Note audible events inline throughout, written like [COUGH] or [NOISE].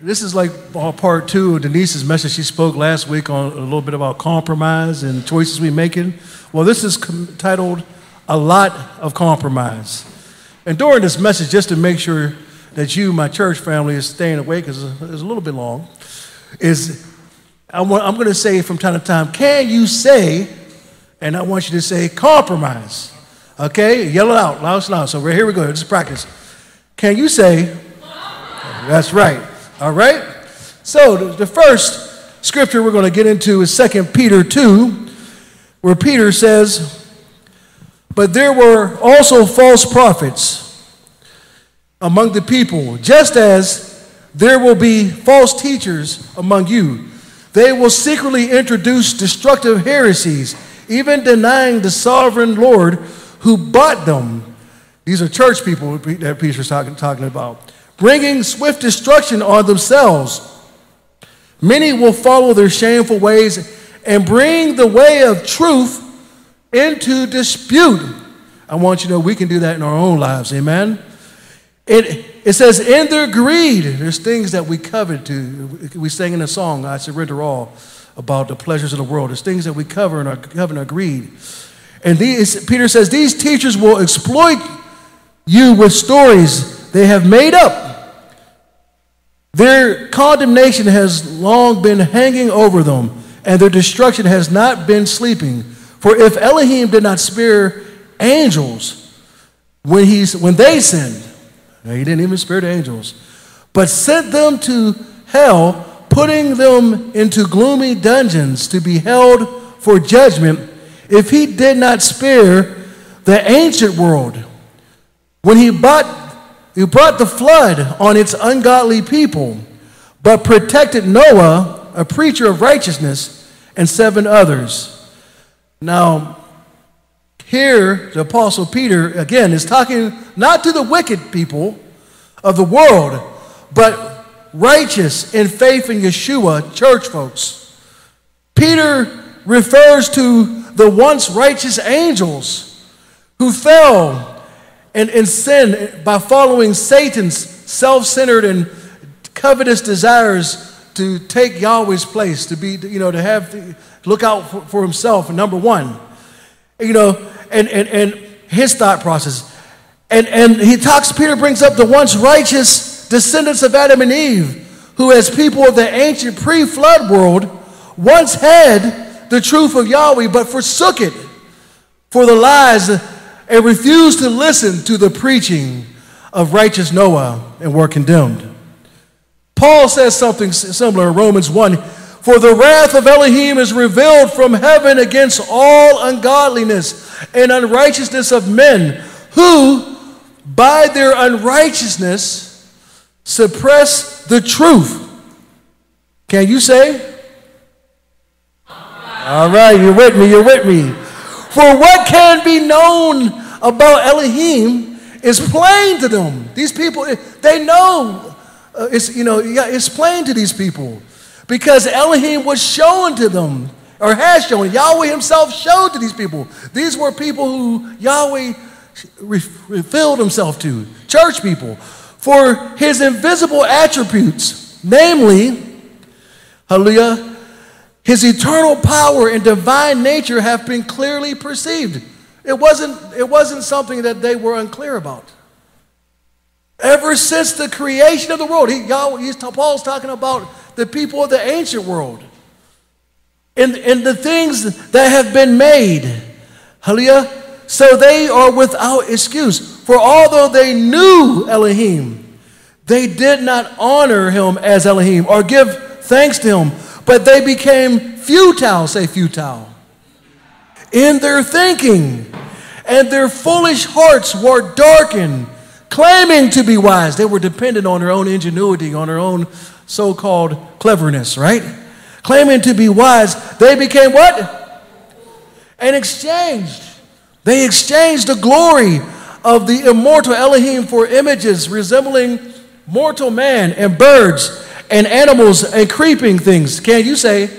This is like uh, part two of Denise's message. She spoke last week on a little bit about compromise and choices we're making. Well, this is com- titled A Lot of Compromise. And during this message, just to make sure that you, my church family, is staying awake, because it's a little bit long, is I'm, I'm going to say from time to time, can you say, and I want you to say compromise. Okay? Yell it out, loud, loud. So here we go. Is practice. Can you say, that's right. All right? So the first scripture we're going to get into is 2 Peter 2, where Peter says, But there were also false prophets among the people, just as there will be false teachers among you. They will secretly introduce destructive heresies, even denying the sovereign Lord who bought them. These are church people that Peter's talking, talking about bringing swift destruction on themselves. Many will follow their shameful ways and bring the way of truth into dispute. I want you to know we can do that in our own lives. Amen. It, it says, in their greed, there's things that we covet to. We sang in a song, I surrender all, about the pleasures of the world. There's things that we cover in our, cover in our greed. And these, Peter says, these teachers will exploit you with stories they have made up their condemnation has long been hanging over them, and their destruction has not been sleeping. For if Elohim did not spare angels when, he's, when they sinned, he didn't even spare the angels, but sent them to hell, putting them into gloomy dungeons to be held for judgment, if he did not spare the ancient world, when he bought who brought the flood on its ungodly people, but protected Noah, a preacher of righteousness, and seven others. Now, here the Apostle Peter, again, is talking not to the wicked people of the world, but righteous in faith in Yahshua church folks. Peter refers to the once righteous angels who fell and, and sin by following Satan's self centered and covetous desires to take Yahweh's place, to be, you know, to have, to look out for, for himself, number one. You know, and, and, and his thought process. And, and he talks, Peter brings up the once righteous descendants of Adam and Eve, who, as people of the ancient pre flood world, once had the truth of Yahweh, but forsook it for the lies and refused to listen to the preaching of righteous Noah and were condemned. Paul says something similar in Romans 1 For the wrath of Elohim is revealed from heaven against all ungodliness and unrighteousness of men who, by their unrighteousness, suppress the truth. Can you say? All right, you're with me, you're with me. For what can be known about Elohim is plain to them. These people, they know. Uh, it's, you know, yeah, it's plain to these people because Elohim was shown to them or has shown. Yahweh himself showed to these people. These were people who Yahweh revealed himself to, church people, for his invisible attributes, namely, hallelujah, his eternal power and divine nature have been clearly perceived. It wasn't, it wasn't something that they were unclear about. Ever since the creation of the world, he, he's, Paul's talking about the people of the ancient world and, and the things that have been made. Hallelujah. So they are without excuse. For although they knew Elohim, they did not honor him as Elohim or give thanks to him but they became futile, say futile, in their thinking, and their foolish hearts were darkened, claiming to be wise. They were dependent on their own ingenuity, on their own so called cleverness, right? Claiming to be wise, they became what? And exchanged. They exchanged the glory of the immortal Elohim for images resembling mortal man and birds and animals and creeping things. Can you say?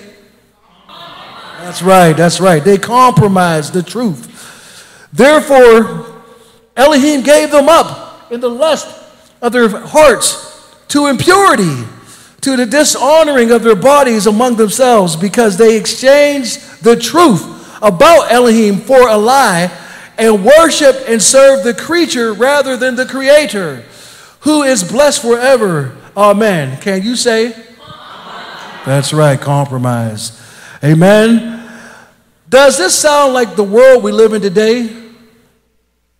That's right, that's right. They compromised the truth. Therefore, Elohim gave them up in the lust of their hearts to impurity to the dishonoring of their bodies among themselves because they exchanged the truth about Elohim for a lie and worshiped and served the creature rather than the creator, who is blessed forever. Amen. Can you say? That's right, compromise. Amen. Does this sound like the world we live in today?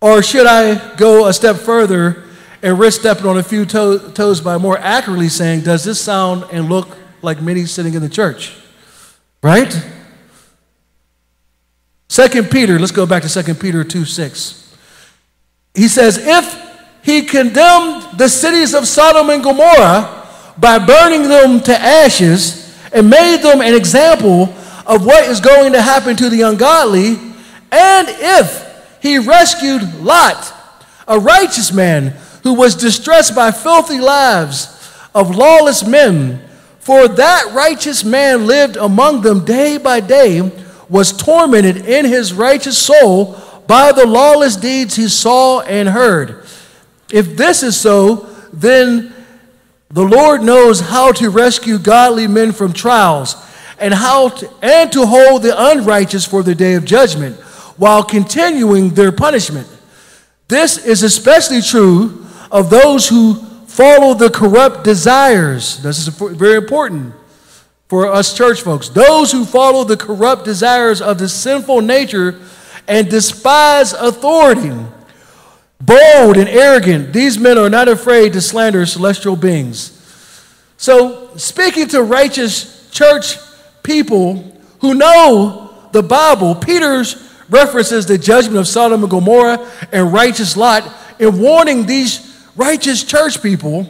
Or should I go a step further and risk stepping on a few to- toes by more accurately saying, does this sound and look like many sitting in the church? Right? Second Peter, let's go back to Second Peter 2 6. He says, If he condemned the cities of Sodom and Gomorrah by burning them to ashes and made them an example of what is going to happen to the ungodly, and if he rescued Lot, a righteous man who was distressed by filthy lives of lawless men, for that righteous man lived among them day by day, was tormented in his righteous soul by the lawless deeds he saw and heard. If this is so, then the Lord knows how to rescue godly men from trials and how to, and to hold the unrighteous for the day of judgment while continuing their punishment. This is especially true of those who follow the corrupt desires. This is very important for us church folks. Those who follow the corrupt desires of the sinful nature and despise authority. Bold and arrogant, these men are not afraid to slander celestial beings. So, speaking to righteous church people who know the Bible, Peter's references the judgment of Sodom and Gomorrah and righteous Lot in warning these righteous church people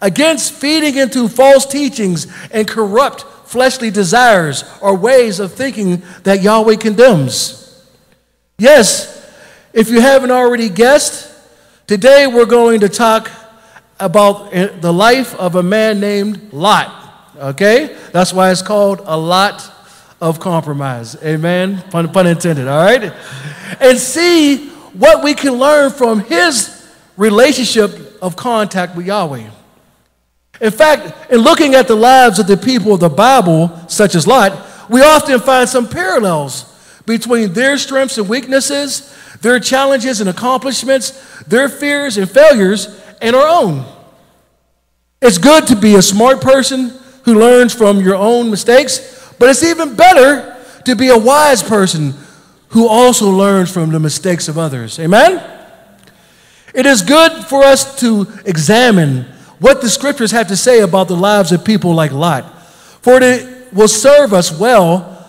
against feeding into false teachings and corrupt fleshly desires or ways of thinking that Yahweh condemns. Yes, if you haven't already guessed, today we're going to talk about the life of a man named Lot. Okay? That's why it's called a lot of compromise. Amen? Pun, pun intended, all right? And see what we can learn from his relationship of contact with Yahweh. In fact, in looking at the lives of the people of the Bible, such as Lot, we often find some parallels between their strengths and weaknesses, their challenges and accomplishments, their fears and failures, and our own. It's good to be a smart person who learns from your own mistakes, but it's even better to be a wise person who also learns from the mistakes of others. Amen? It is good for us to examine what the scriptures have to say about the lives of people like Lot, for it will serve us well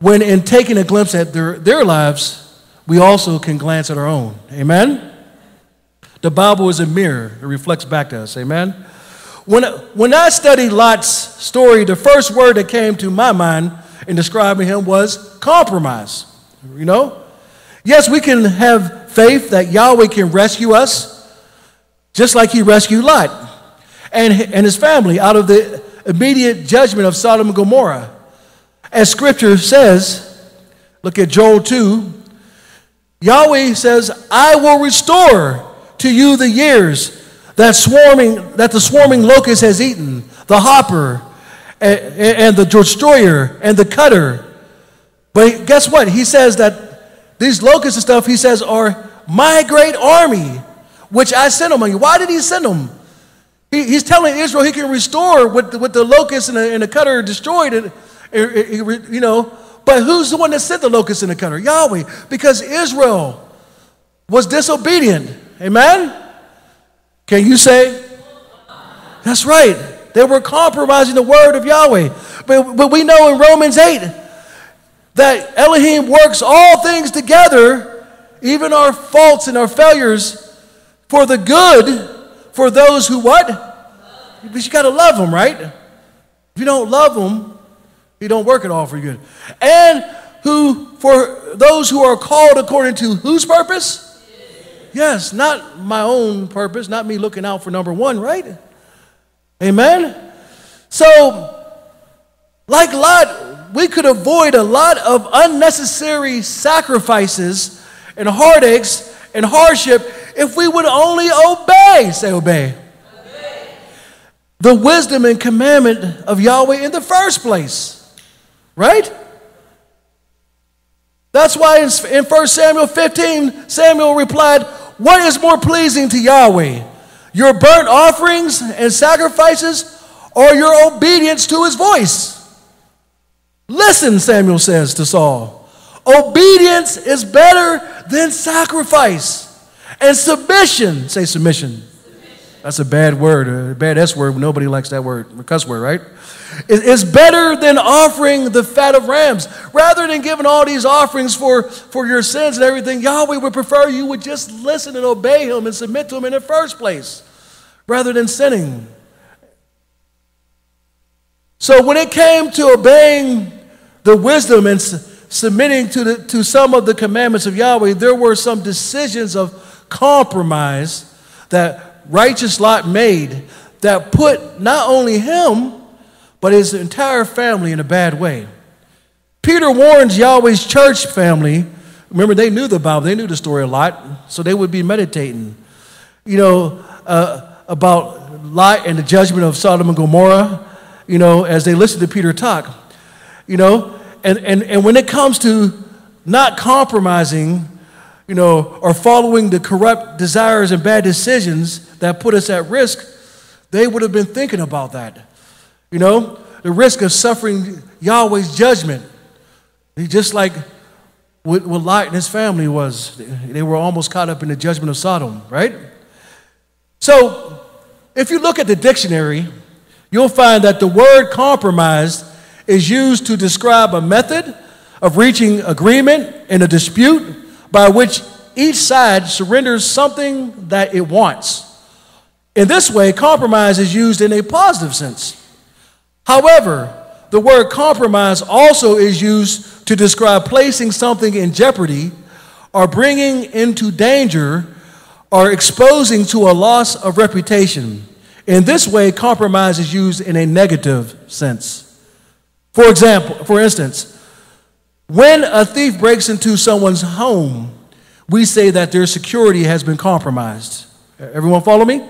when, in taking a glimpse at their, their lives, we also can glance at our own. Amen? The Bible is a mirror, it reflects back to us. Amen? When, when I studied Lot's story, the first word that came to my mind in describing him was compromise. You know? Yes, we can have faith that Yahweh can rescue us, just like he rescued Lot and, and his family out of the immediate judgment of Sodom and Gomorrah. As scripture says, look at Joel 2, Yahweh says, I will restore to you the years that swarming that the swarming locust has eaten, the hopper and, and the destroyer and the cutter. But guess what? He says that these locusts and stuff, he says, are my great army, which I sent among you. Why did he send them? He, he's telling Israel he can restore what the, the locusts and the, and the cutter destroyed, it, you know. But who's the one that sent the locusts in the cutter? Yahweh, because Israel was disobedient. Amen? Can you say? That's right. They were compromising the word of Yahweh. But, but we know in Romans 8 that Elohim works all things together, even our faults and our failures, for the good for those who what? But you got to love them, right? If you don't love them, you don't work at all for good. And who, for those who are called according to whose purpose? Yes, not my own purpose, not me looking out for number one, right? Amen? So, like Lot, we could avoid a lot of unnecessary sacrifices and heartaches and hardship if we would only obey. Say, obey. obey. the wisdom and commandment of Yahweh in the first place. Right? That's why in 1 Samuel 15, Samuel replied, What is more pleasing to Yahweh? Your burnt offerings and sacrifices, or your obedience to his voice? Listen, Samuel says to Saul, obedience is better than sacrifice. And submission, say submission. That's a bad word, a bad S word. Nobody likes that word, a cuss word, right? It's better than offering the fat of rams. Rather than giving all these offerings for, for your sins and everything, Yahweh would prefer you would just listen and obey Him and submit to Him in the first place, rather than sinning. So when it came to obeying the wisdom and submitting to, the, to some of the commandments of Yahweh, there were some decisions of compromise that righteous Lot made that put not only him, but his entire family in a bad way. Peter warns Yahweh's church family. Remember, they knew the Bible, they knew the story a lot, so they would be meditating, you know, uh, about Lot and the judgment of Sodom and Gomorrah, you know, as they listened to Peter talk. You know, and, and, and when it comes to not compromising, you know, or following the corrupt desires and bad decisions that put us at risk, they would have been thinking about that. You know, the risk of suffering Yahweh's judgment. He Just like what, what Lot and his family was. They were almost caught up in the judgment of Sodom, right? So, if you look at the dictionary, you'll find that the word compromised is used to describe a method of reaching agreement in a dispute by which each side surrenders something that it wants. In this way, compromise is used in a positive sense. However, the word compromise also is used to describe placing something in jeopardy or bringing into danger or exposing to a loss of reputation. In this way, compromise is used in a negative sense. For example, for instance, when a thief breaks into someone's home, we say that their security has been compromised. Everyone follow me?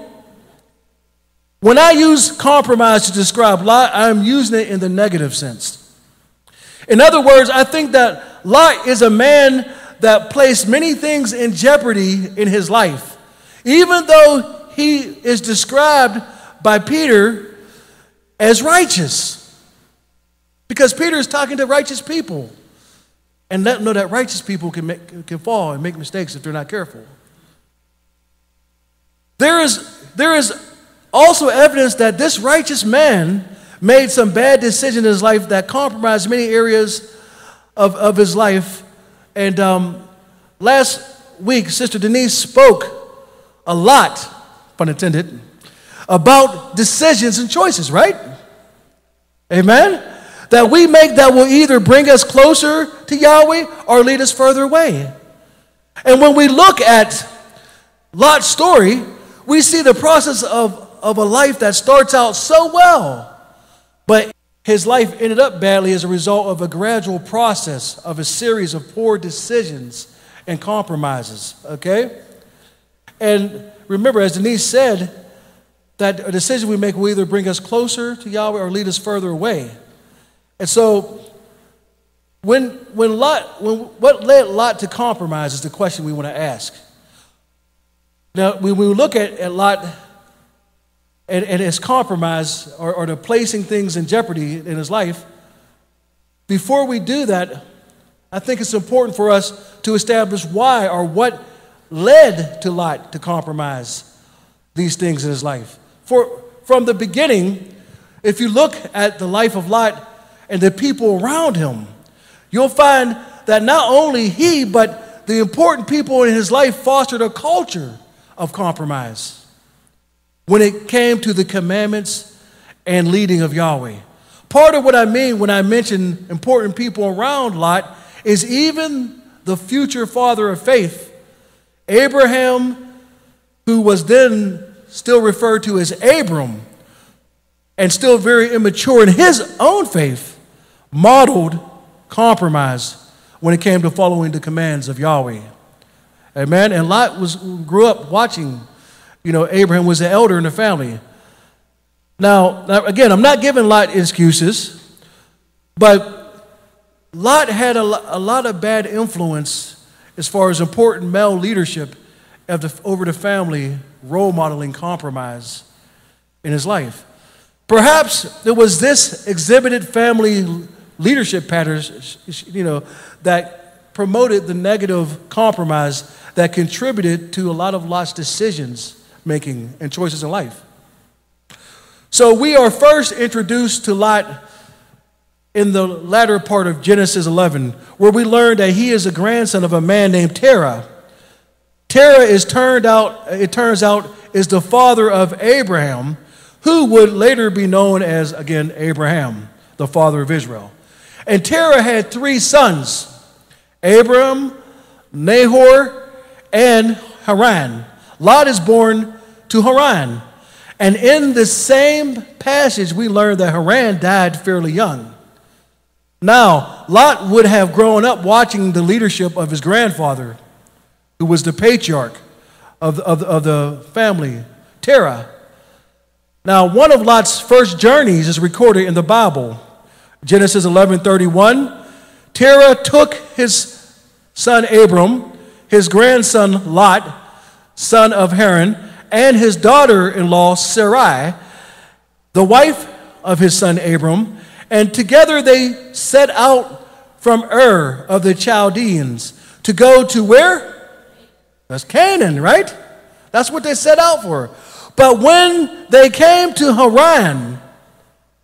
When I use compromise to describe Lot, I'm using it in the negative sense. In other words, I think that Lot is a man that placed many things in jeopardy in his life. Even though he is described by Peter as righteous. Because Peter is talking to righteous people and let them know that righteous people can, make, can fall and make mistakes if they're not careful. There is, there is also evidence that this righteous man made some bad decisions in his life that compromised many areas of, of his life. And um, last week, Sister Denise spoke a lot, pun intended, about decisions and choices, right? Amen? that we make that will either bring us closer to Yahweh or lead us further away. And when we look at Lot's story, we see the process of, of a life that starts out so well, but his life ended up badly as a result of a gradual process of a series of poor decisions and compromises, okay? And remember, as Denise said, that a decision we make will either bring us closer to Yahweh or lead us further away. And so, when, when Lot, when, what led Lot to compromise is the question we want to ask. Now, when we look at, at Lot and, and his compromise or, or the placing things in jeopardy in his life, before we do that, I think it's important for us to establish why or what led to Lot to compromise these things in his life. For from the beginning, if you look at the life of Lot, and the people around him, you'll find that not only he, but the important people in his life fostered a culture of compromise when it came to the commandments and leading of Yahweh. Part of what I mean when I mention important people around Lot is even the future father of faith, Abraham, who was then still referred to as Abram, and still very immature in his own faith, modeled compromise when it came to following the commands of Yahweh. Amen. And Lot was grew up watching, you know, Abraham was the elder in the family. Now, again, I'm not giving Lot excuses, but Lot had a, a lot of bad influence as far as important male leadership the, over the family, role modeling compromise in his life. Perhaps it was this exhibited family leadership patterns, you know, that promoted the negative compromise that contributed to a lot of Lot's decisions making and choices in life. So we are first introduced to Lot in the latter part of Genesis 11, where we learn that he is a grandson of a man named Terah. Terah is turned out, it turns out, is the father of Abraham, who would later be known as, again, Abraham, the father of Israel. And Terah had three sons Abram, Nahor, and Haran. Lot is born to Haran. And in the same passage, we learn that Haran died fairly young. Now, Lot would have grown up watching the leadership of his grandfather, who was the patriarch of, of, of the family, Terah. Now, one of Lot's first journeys is recorded in the Bible. Genesis 11:31. Terah took his son Abram, his grandson Lot, son of Haran, and his daughter in law Sarai, the wife of his son Abram, and together they set out from Ur of the Chaldeans to go to where? That's Canaan, right? That's what they set out for. But when they came to Haran,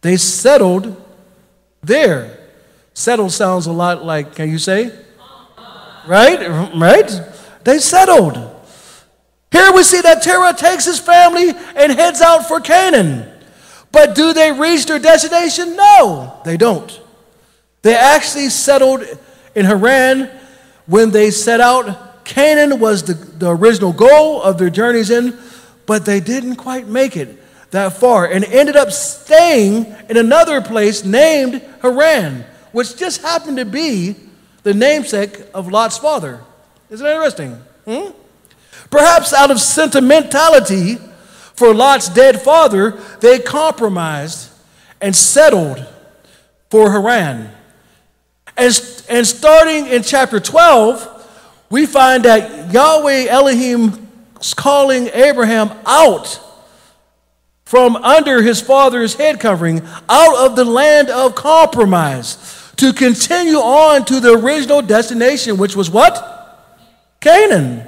they settled there. Settled sounds a lot like, can you say? Right? Right? They settled. Here we see that Terah takes his family and heads out for Canaan. But do they reach their destination? No, they don't. They actually settled in Haran when they set out. Canaan was the, the original goal of their journeys in, but they didn't quite make it that far and ended up staying in another place named Haran, which just happened to be the namesake of Lot's father. Isn't that interesting? Hmm? Perhaps out of sentimentality for Lot's dead father, they compromised and settled for Haran. And, and starting in chapter 12, we find that Yahweh Elohim is calling Abraham out from under his father's head covering, out of the land of compromise, to continue on to the original destination, which was what? Canaan.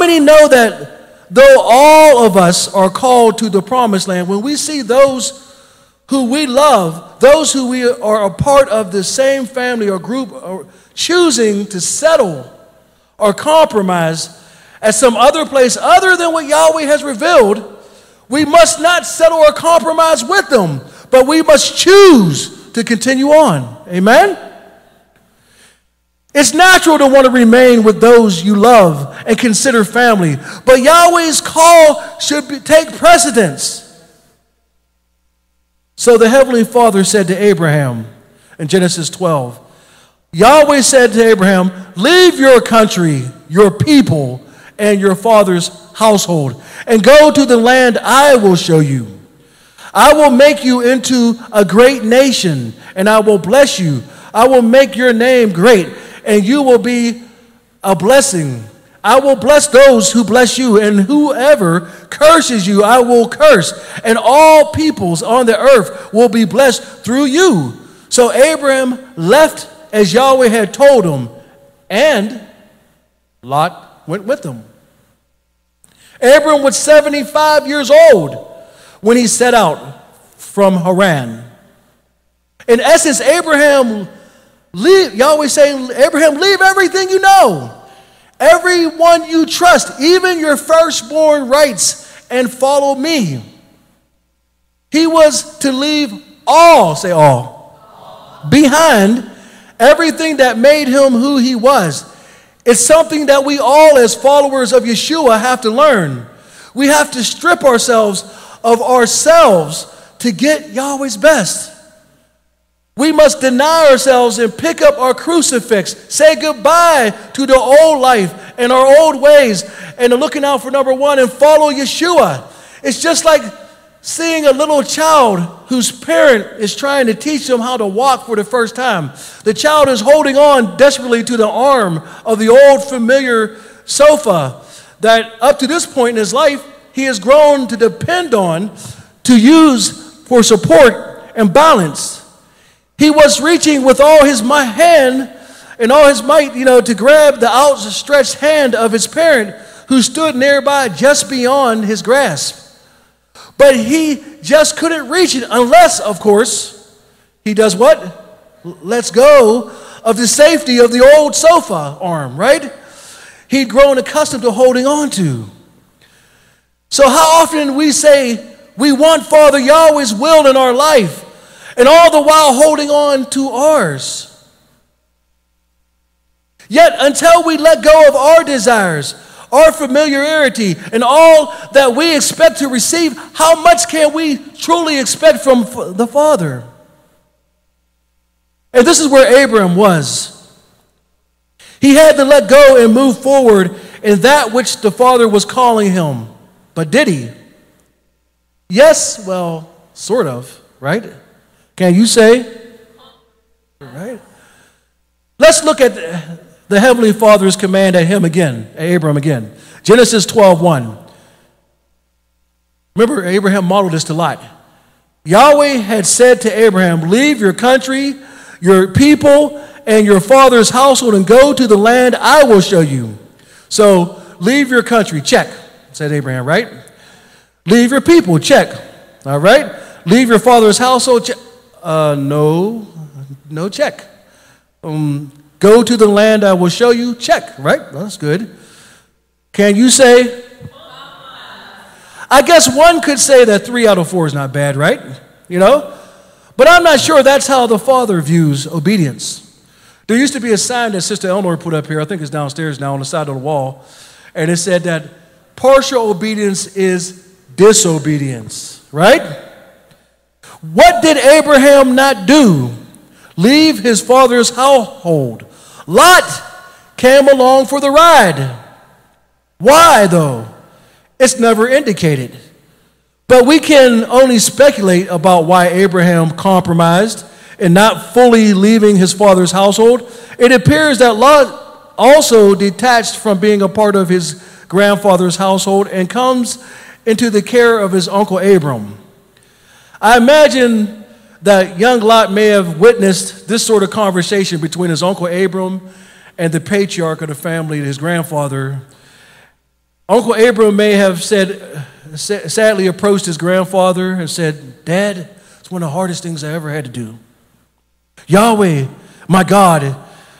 Many know that though all of us are called to the promised land, when we see those who we love, those who we are a part of the same family or group, are choosing to settle or compromise at some other place other than what Yahweh has revealed, we must not settle or compromise with them, but we must choose to continue on. Amen? It's natural to want to remain with those you love and consider family, but Yahweh's call should be, take precedence. So the Heavenly Father said to Abraham in Genesis 12, Yahweh said to Abraham, Leave your country, your people, and your father's household, and go to the land I will show you. I will make you into a great nation, and I will bless you. I will make your name great and you will be a blessing. I will bless those who bless you, and whoever curses you, I will curse. And all peoples on the earth will be blessed through you. So Abraham left as Yahweh had told him, and Lot went with him. Abram was 75 years old when he set out from Haran. In essence, Abraham Leave, Yahweh saying, Abraham, leave everything you know, everyone you trust, even your firstborn rights, and follow me. He was to leave all, say all, behind everything that made him who he was. It's something that we all, as followers of Yahshua, have to learn. We have to strip ourselves of ourselves to get Yahweh's best. We must deny ourselves and pick up our crucifix, say goodbye to the old life and our old ways, and looking out for number one and follow Yahshua. It's just like seeing a little child whose parent is trying to teach them how to walk for the first time. The child is holding on desperately to the arm of the old familiar sofa that up to this point in his life he has grown to depend on to use for support and balance. He was reaching with all his my hand and all his might, you know, to grab the outstretched hand of his parent who stood nearby just beyond his grasp. But he just couldn't reach it unless, of course, he does what? Let's go of the safety of the old sofa arm, right? He'd grown accustomed to holding on to. So, how often we say we want Father Yahweh's will in our life, and all the while holding on to ours? Yet, until we let go of our desires, our familiarity, and all that we expect to receive, how much can we truly expect from the Father? And this is where Abram was. He had to let go and move forward in that which the Father was calling him. But did he? Yes, well, sort of, right? Can you say? Right? Let's look at the Heavenly Father's command at him again, at Abram again. Genesis 12 1. Remember, Abraham modeled this to Lot. Yahweh had said to Abraham, Leave your country, your people, and your father's household and go to the land I will show you. So, leave your country, check, said Abraham, right? Leave your people, check, all right? Leave your father's household, check. Uh, no, no check. Um, Go to the land I will show you. Check, right? Well, that's good. Can you say? I guess one could say that three out of four is not bad, right? You know? But I'm not sure that's how the Father views obedience. There used to be a sign that Sister Eleanor put up here, I think it's downstairs now on the side of the wall, and it said that partial obedience is disobedience, right? What did Abraham not do? Leave his father's household, Lot came along for the ride. Why, though? It's never indicated. But we can only speculate about why Abraham compromised and not fully leaving his father's household. It appears that Lot also detached from being a part of his grandfather's household and comes into the care of his uncle Abram. I imagine that young Lot may have witnessed this sort of conversation between his uncle Abram and the patriarch of the family, his grandfather. Uncle Abram may have said, sadly approached his grandfather and said, Dad, it's one of the hardest things I ever had to do. Yahweh, my God,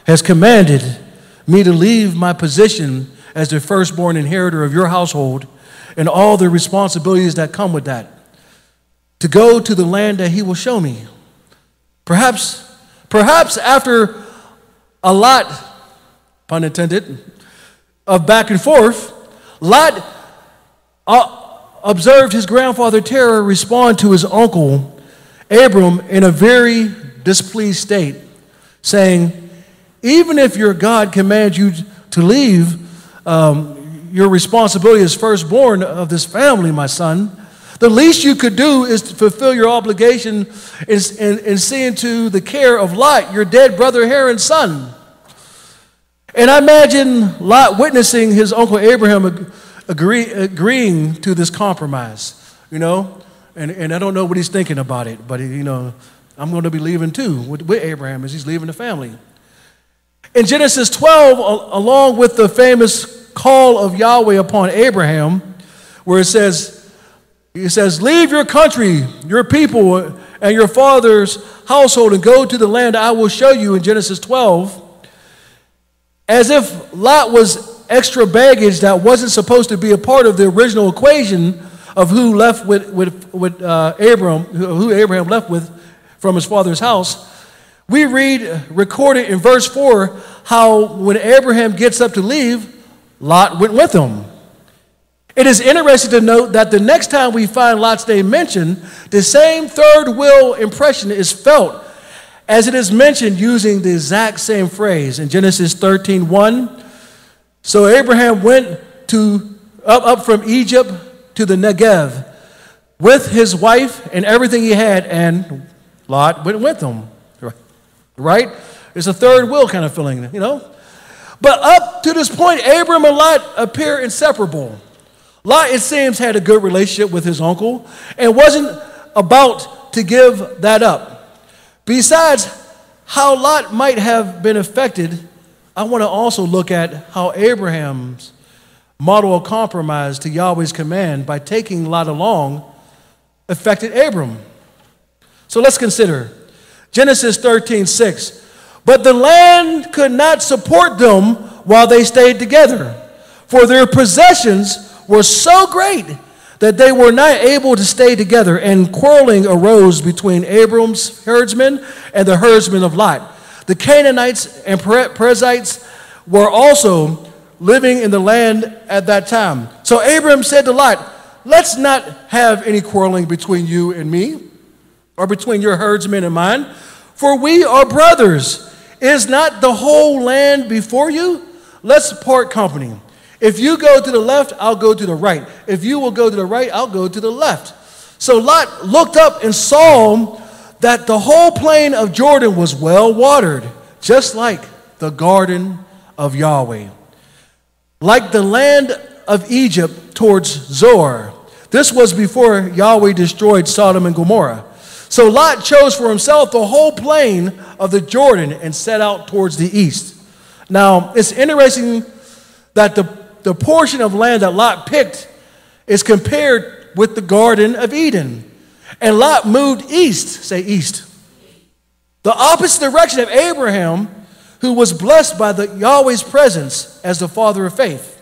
has commanded me to leave my position as the firstborn inheritor of your household and all the responsibilities that come with that to go to the land that he will show me. Perhaps, perhaps after a lot, pun intended, of back and forth, Lot uh, observed his grandfather Terah respond to his uncle Abram in a very displeased state, saying, Even if your God commands you to leave um, your responsibility as firstborn of this family, my son, the least you could do is to fulfill your obligation in, in, in seeing to the care of Lot, your dead brother Haran's son. And I imagine Lot witnessing his uncle Abraham agree, agreeing to this compromise, you know? And, and I don't know what he's thinking about it, but, you know, I'm going to be leaving too with, with Abraham as he's leaving the family. In Genesis 12, along with the famous call of Yahweh upon Abraham, where it says, he says, Leave your country, your people, and your father's household and go to the land I will show you in Genesis 12. As if Lot was extra baggage that wasn't supposed to be a part of the original equation of who left with, with, with uh, Abram, who Abraham left with from his father's house. We read, recorded in verse 4, how when Abraham gets up to leave, Lot went with him. It is interesting to note that the next time we find Lot's name mentioned, the same third will impression is felt as it is mentioned using the exact same phrase in Genesis 13 1. So Abraham went to, up, up from Egypt to the Negev, with his wife and everything he had, and Lot went with him. Right? It's a third will kind of feeling, you know? But up to this point, Abram and Lot appear inseparable. Lot, it seems, had a good relationship with his uncle and wasn't about to give that up. Besides, how Lot might have been affected, I want to also look at how Abraham's model of compromise to Yahweh's command by taking Lot along affected Abram. So let's consider Genesis 13 6. But the land could not support them while they stayed together, for their possessions were so great that they were not able to stay together, and quarreling arose between Abram's herdsmen and the herdsmen of Lot. The Canaanites and Perizzites were also living in the land at that time. So Abram said to Lot, Let's not have any quarreling between you and me, or between your herdsmen and mine, for we are brothers. Is not the whole land before you? Let's part company. If you go to the left, I'll go to the right. If you will go to the right, I'll go to the left. So Lot looked up and saw that the whole plain of Jordan was well watered, just like the garden of Yahweh. Like the land of Egypt towards Zoar. This was before Yahweh destroyed Sodom and Gomorrah. So Lot chose for himself the whole plain of the Jordan and set out towards the east. Now, it's interesting that the, the portion of land that Lot picked is compared with the Garden of Eden. And Lot moved east, say east. The opposite direction of Abraham, who was blessed by the Yahweh's presence as the father of faith.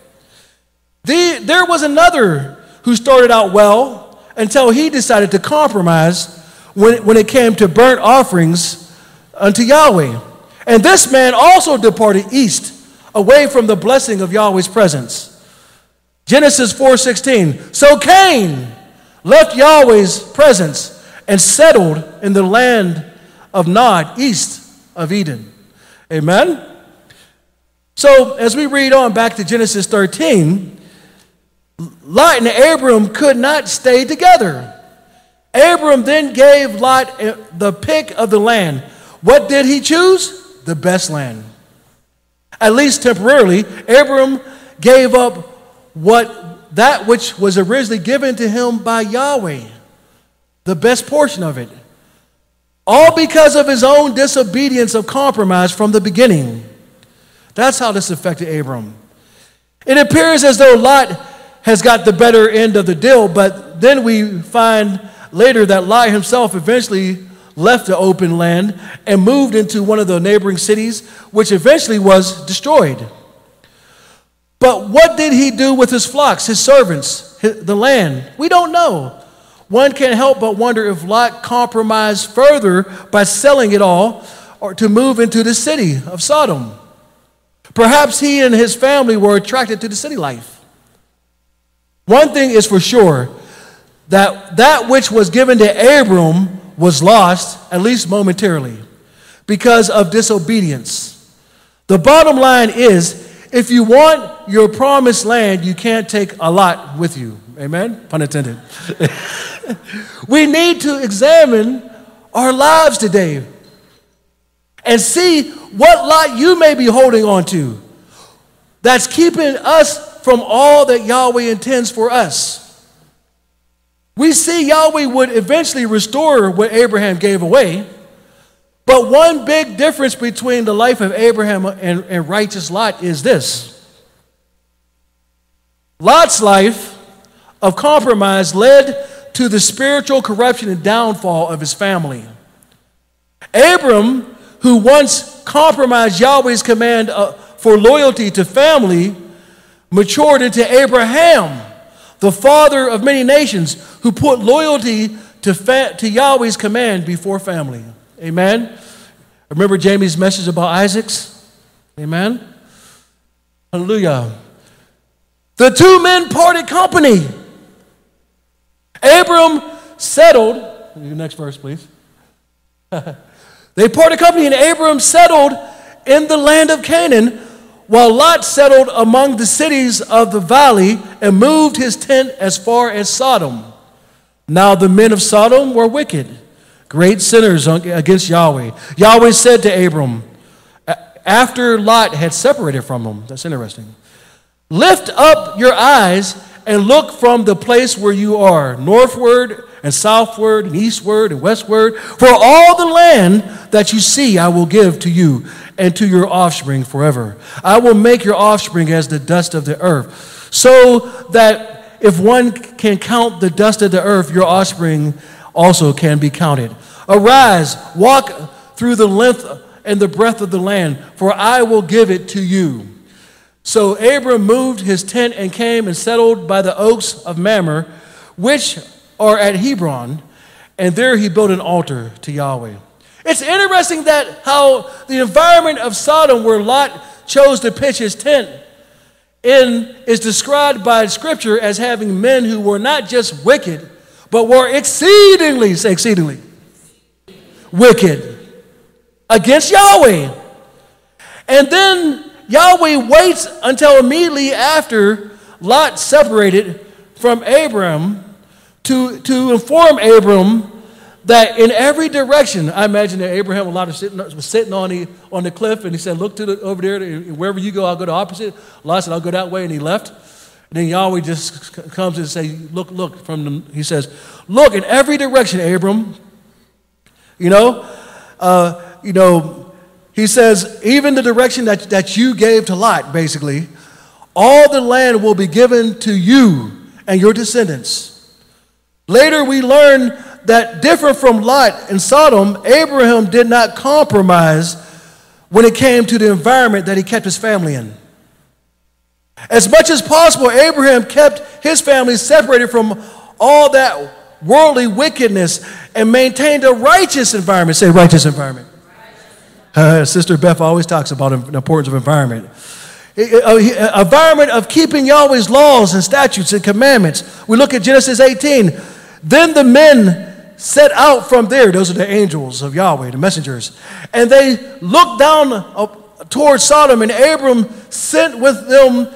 The, there was another who started out well until he decided to compromise when, when it came to burnt offerings unto Yahweh. And this man also departed east, away from the blessing of Yahweh's presence. Genesis 4:16. So Cain left Yahweh's presence and settled in the land of Nod, east of Eden. Amen. So as we read on back to Genesis 13, Lot and Abram could not stay together. Abram then gave Lot eh, the pick of the land. What did he choose? The best land. At least temporarily, Abram gave up what that which was originally given to him by Yahweh, the best portion of it. All because of his own disobedience of compromise from the beginning. That's how this affected Abram. It appears as though Lot has got the better end of the deal, but then we find later that Lot himself eventually left the open land and moved into one of the neighboring cities, which eventually was destroyed. But what did he do with his flocks, his servants, his, the land? We don't know. One can't help but wonder if Lot compromised further by selling it all or to move into the city of Sodom. Perhaps he and his family were attracted to the city life. One thing is for sure that that which was given to Abram was lost, at least momentarily, because of disobedience. The bottom line is if you want your promised land, you can't take a lot with you. Amen? Pun intended. [LAUGHS] we need to examine our lives today and see what lot you may be holding on to that's keeping us from all that Yahweh intends for us. We see Yahweh would eventually restore what Abraham gave away. But one big difference between the life of Abraham and, and righteous Lot is this Lot's life of compromise led to the spiritual corruption and downfall of his family. Abram, who once compromised Yahweh's command uh, for loyalty to family, matured into Abraham the father of many nations, who put loyalty to, fa- to Yahweh's command before family. Amen. Remember Jamie's message about Isaac's? Amen. Hallelujah. The two men parted company. Abram settled, next verse, please. [LAUGHS] they parted company, and Abram settled in the land of Canaan while Lot settled among the cities of the valley and moved his tent as far as Sodom. Now the men of Sodom were wicked, great sinners against Yahweh. Yahweh said to Abram, after Lot had separated from him, that's interesting, lift up your eyes and look from the place where you are, northward and southward and eastward and westward. For all the land that you see, I will give to you and to your offspring forever. I will make your offspring as the dust of the earth, so that if one can count the dust of the earth, your offspring also can be counted. Arise, walk through the length and the breadth of the land, for I will give it to you. So Abram moved his tent and came and settled by the oaks of Mamre, which are at Hebron, and there he built an altar to Yahweh. It's interesting that how the environment of Sodom, where Lot chose to pitch his tent, in, is described by Scripture as having men who were not just wicked, but were exceedingly, exceedingly, wicked against Yahweh. And then Yahweh waits until immediately after Lot separated from Abram to, to inform Abram that in every direction, I imagine that Abraham, of sitting, was sitting on the, on the cliff, and he said, Look to the, over there, wherever you go, I'll go the opposite. Lot said, I'll go that way, and he left. And then Yahweh just comes and say, Look, look, from the, he says, Look in every direction, Abram. You know, uh, you know, he says, even the direction that, that you gave to Lot, basically, all the land will be given to you and your descendants. Later, we learn that different from Lot and Sodom, Abraham did not compromise when it came to the environment that he kept his family in. As much as possible, Abraham kept his family separated from all that worldly wickedness and maintained a righteous environment. Say, righteous environment. Uh, Sister Beth always talks about the importance of environment. A environment of keeping Yahweh's laws and statutes and commandments. We look at Genesis 18. Then the men set out from there. Those are the angels of Yahweh, the messengers. And they looked down up towards Sodom, and Abram sent with them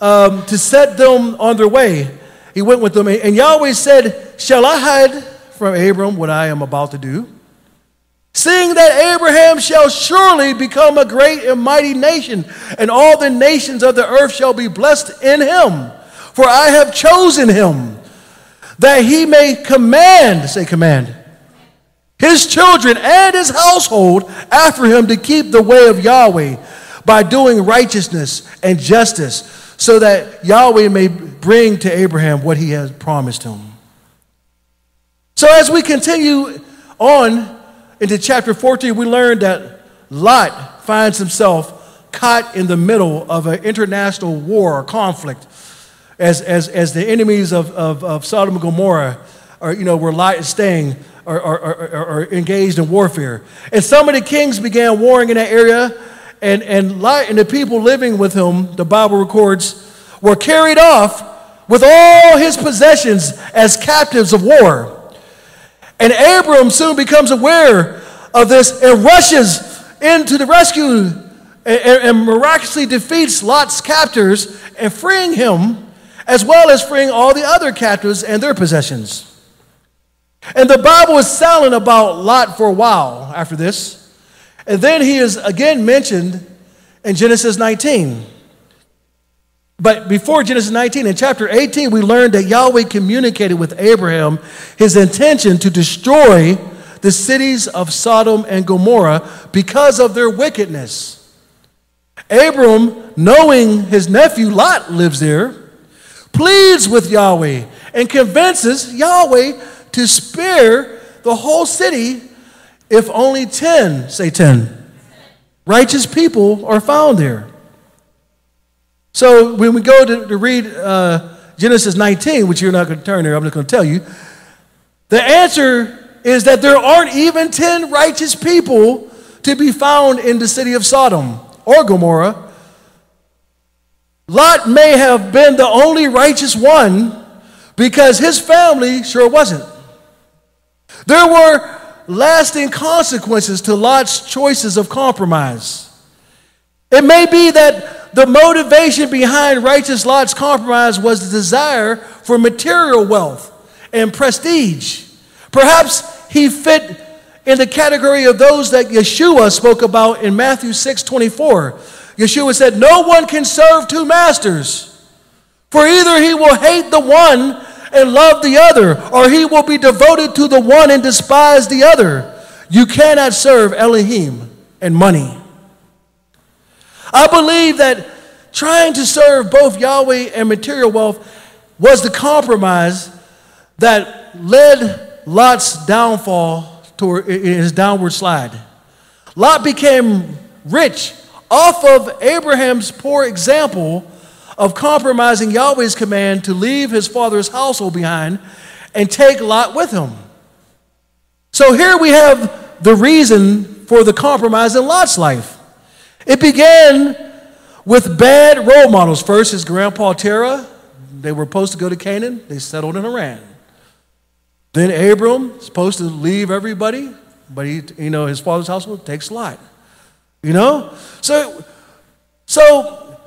um, to set them on their way. He went with them, and Yahweh said, Shall I hide from Abram what I am about to do? Seeing that Abraham shall surely become a great and mighty nation, and all the nations of the earth shall be blessed in him. For I have chosen him, that he may command, say command, his children and his household after him to keep the way of Yahweh by doing righteousness and justice, so that Yahweh may bring to Abraham what he has promised him. So as we continue on, into chapter 14, we learn that Lot finds himself caught in the middle of an international war or conflict as, as, as the enemies of, of, of Sodom and Gomorrah, or, you know, where Lot is staying, are, are, are, are engaged in warfare. And some of the kings began warring in that area, and, and Lot and the people living with him, the Bible records, were carried off with all his possessions as captives of war. And Abram soon becomes aware of this and rushes into the rescue and, and, miraculously defeats Lot's captors and freeing him, as well as freeing all the other captives and their possessions. And the Bible is silent about Lot for a while after this. And then he is again mentioned in Genesis 19. But before Genesis 19, in chapter 18, we learned that Yahweh communicated with Abraham his intention to destroy the cities of Sodom and Gomorrah because of their wickedness. Abram, knowing his nephew Lot lives there, pleads with Yahweh and convinces Yahweh to spare the whole city if only 10, say 10, righteous people are found there. So when we go to, to read uh, Genesis 19, which you're not going to turn there, I'm just going to tell you, the answer is that there aren't even 10 righteous people to be found in the city of Sodom or Gomorrah. Lot may have been the only righteous one because his family sure wasn't. There were lasting consequences to Lot's choices of compromise. It may be that the motivation behind righteous Lot's compromise was the desire for material wealth and prestige. Perhaps he fit in the category of those that Yeshua spoke about in Matthew 6 24. Yeshua said, No one can serve two masters, for either he will hate the one and love the other, or he will be devoted to the one and despise the other. You cannot serve Elohim and money. I believe that trying to serve both Yahweh and material wealth was the compromise that led Lot's downfall toward his downward slide. Lot became rich off of Abraham's poor example of compromising Yahweh's command to leave his father's household behind and take Lot with him. So here we have the reason for the compromise in Lot's life. It began with bad role models. First, his grandpa Terah. They were supposed to go to Canaan, they settled in Haran. Then Abram, supposed to leave everybody, but he, you know, his father's household takes Lot. You know? So, so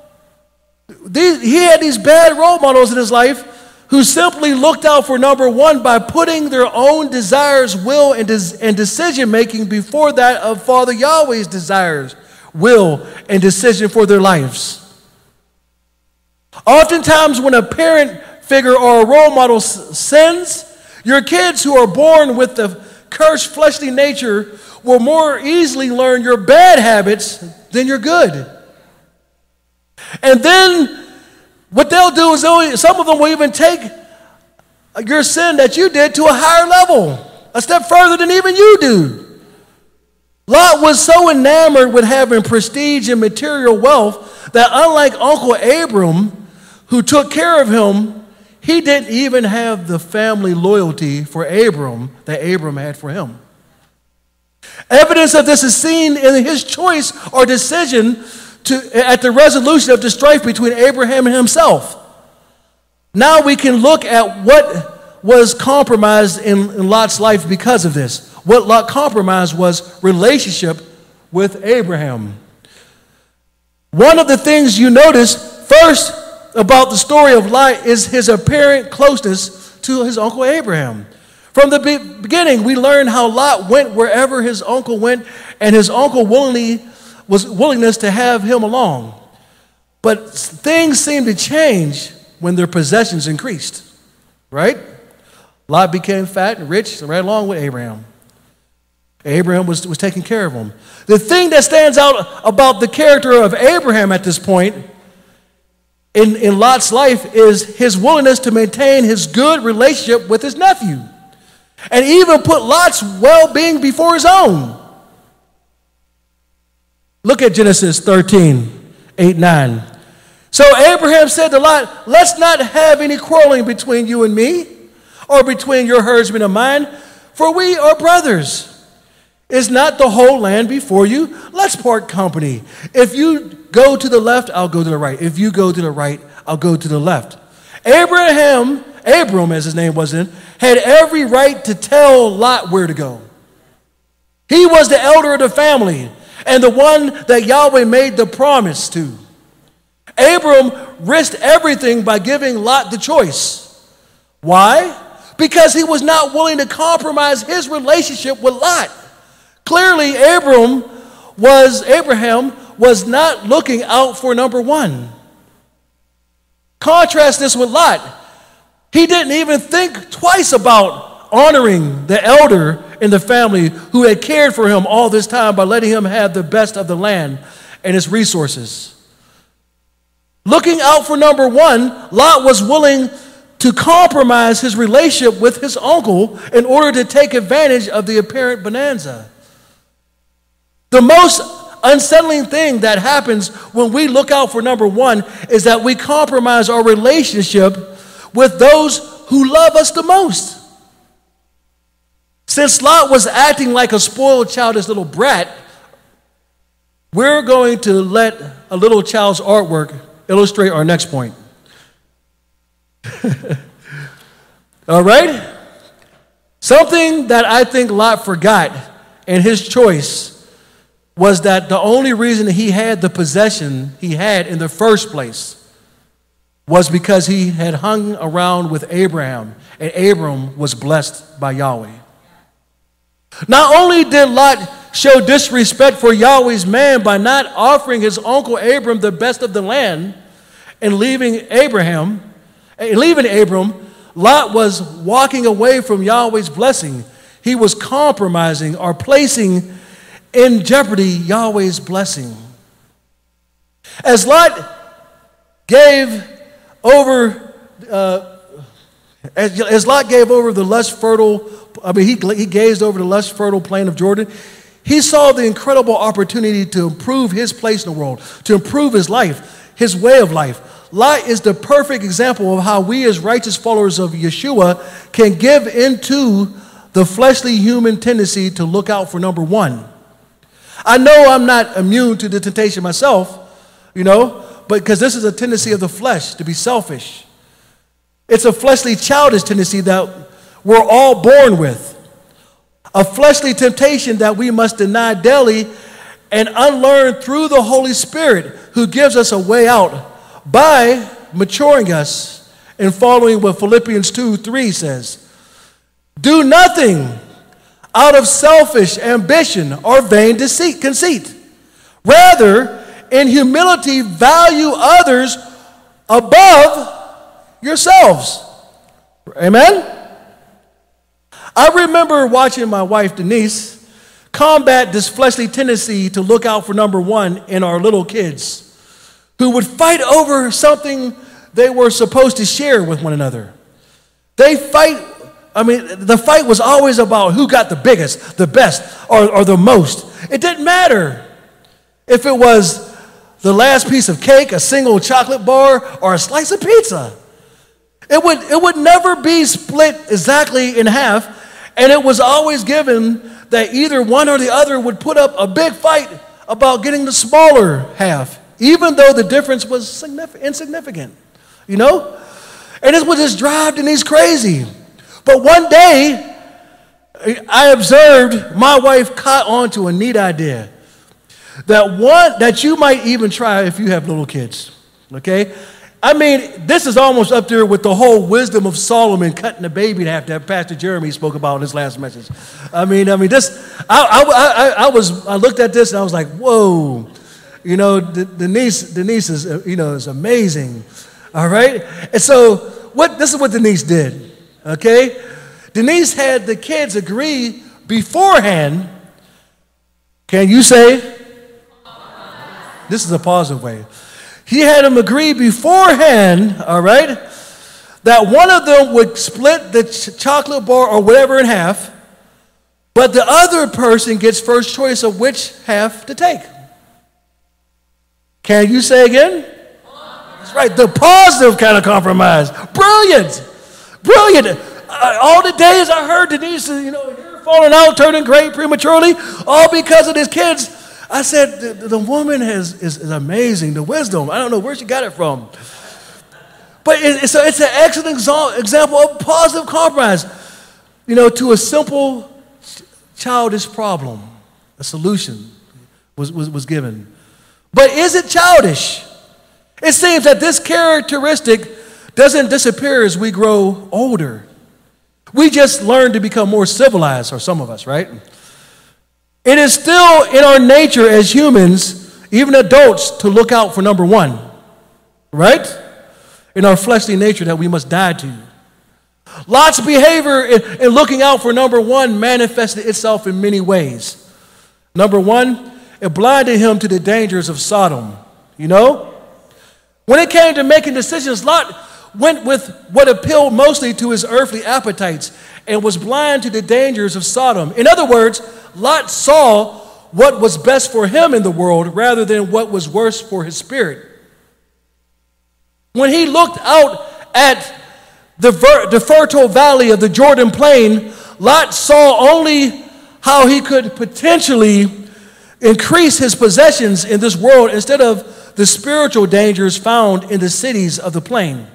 these, he had these bad role models in his life who simply looked out for number one by putting their own desires, will, and, des- and decision making before that of Father Yahweh's desires, will, and decision for their lives. Oftentimes, when a parent figure or a role model sins, your kids who are born with the cursed fleshly nature will more easily learn your bad habits than your good. And then what they'll do is they'll, some of them will even take your sin that you did to a higher level, a step further than even you do. Lot was so enamored with having prestige and material wealth that, unlike Uncle Abram, who took care of him, he didn't even have the family loyalty for Abram that Abram had for him. Evidence of this is seen in his choice or decision to, at the resolution of the strife between Abraham and himself. Now we can look at what was compromised in, in Lot's life because of this. What Lot compromised was relationship with Abraham. One of the things you notice first about the story of Lot is his apparent closeness to his uncle Abraham. From the beginning, we learn how Lot went wherever his uncle went, and his uncle willingly was willingness to have him along. But things seemed to change when their possessions increased, right? Lot became fat and rich and right along with Abraham. Abraham was, was taking care of him. The thing that stands out about the character of Abraham at this point in, in Lot's life is his willingness to maintain his good relationship with his nephew and even put Lot's well being before his own. Look at Genesis 13, 8, 9. So Abraham said to Lot, Let's not have any quarreling between you and me, or between your herdsmen and mine, for we are brothers. Is not the whole land before you? Let's part company. If you go to the left, I'll go to the right. If you go to the right, I'll go to the left. Abraham, Abram, as his name was then, had every right to tell Lot where to go. He was the elder of the family and the one that Yahweh made the promise to. Abram risked everything by giving Lot the choice. Why? Because he was not willing to compromise his relationship with Lot. Clearly, Abram was Abraham was not looking out for number one. Contrast this with Lot. He didn't even think twice about honoring the elder in the family who had cared for him all this time by letting him have the best of the land and its resources. Looking out for number one, Lot was willing to compromise his relationship with his uncle in order to take advantage of the apparent bonanza. The most unsettling thing that happens when we look out for number one is that we compromise our relationship with those who love us the most. Since Lot was acting like a spoiled, childish little brat, we're going to let a little child's artwork illustrate our next point. [LAUGHS] All right? Something that I think Lot forgot in his choice was that the only reason he had the possession he had in the first place was because he had hung around with Abraham, and Abram was blessed by Yahweh. Not only did Lot show disrespect for Yahweh's man by not offering his uncle Abram the best of the land and leaving Abraham, eh, leaving Abram, Lot was walking away from Yahweh's blessing. He was compromising or placing in jeopardy Yahweh's blessing. As Lot gave over, uh, as, as Lot gave over the less fertile, I mean, he, he gazed over the less fertile plain of Jordan, he saw the incredible opportunity to improve his place in the world, to improve his life, his way of life. Lot is the perfect example of how we, as righteous followers of Yeshua, can give into the fleshly human tendency to look out for number one. I know I'm not immune to the temptation myself, you know, because this is a tendency of the flesh to be selfish. It's a fleshly, childish tendency that we're all born with. A fleshly temptation that we must deny daily and unlearn through the Holy Spirit who gives us a way out by maturing us and following what Philippians 2 3 says. Do nothing out of selfish ambition or vain deceit, conceit. Rather, in humility, value others above yourselves. Amen? I remember watching my wife, Denise, combat this fleshly tendency to look out for number one in our little kids who would fight over something they were supposed to share with one another. They fight, I mean, the fight was always about who got the biggest, the best, or, or the most. It didn't matter if it was the last piece of cake, a single chocolate bar, or a slice of pizza. It would, it would never be split exactly in half, and it was always given that either one or the other would put up a big fight about getting the smaller half, even though the difference was insignificant. You know? And it was just drive Denise crazy. But one day, I observed my wife caught on to a neat idea that one that you might even try if you have little kids. Okay? I mean, this is almost up there with the whole wisdom of Solomon cutting the baby in half that Pastor Jeremy spoke about in his last message. I mean, I mean, this, I, I, I, I was, I looked at this and I was like, whoa, you know, Denise, Denise is, uh, you know, is amazing. All right. And so what, this is what Denise did. Okay. Denise had the kids agree beforehand. Can you say? This is a positive way he had them agree beforehand, all right, that one of them would split the ch- chocolate bar or whatever in half, but the other person gets first choice of which half to take. Can you say again? That's right, the positive kind of compromise. Brilliant, brilliant. Uh, all the days I heard Denise, you know, falling out, turning gray prematurely, all because of his kids I said, the, the woman has, is, is, amazing, the wisdom. I don't know where she got it from. But it, it's, a, it's an excellent example of positive compromise, you know, to a simple childish problem. A solution was, was, was given. But is it childish? It seems that this characteristic doesn't disappear as we grow older. We just learn to become more civilized, or some of us, right? It is still in our nature as humans, even adults, to look out for number one, right? In our fleshly nature that we must die to. Lot's behavior in, in looking out for number one manifested itself in many ways. Number one, it blinded him to the dangers of Sodom. You know? When it came to making decisions, Lot went with what appealed mostly to his earthly appetites and was blind to the dangers of Sodom. In other words, Lot saw what was best for him in the world rather than what was worse for his spirit. When he looked out at the, ver- the fertile valley of the Jordan plain, Lot saw only how he could potentially increase his possessions in this world instead of the spiritual dangers found in the cities of the plain.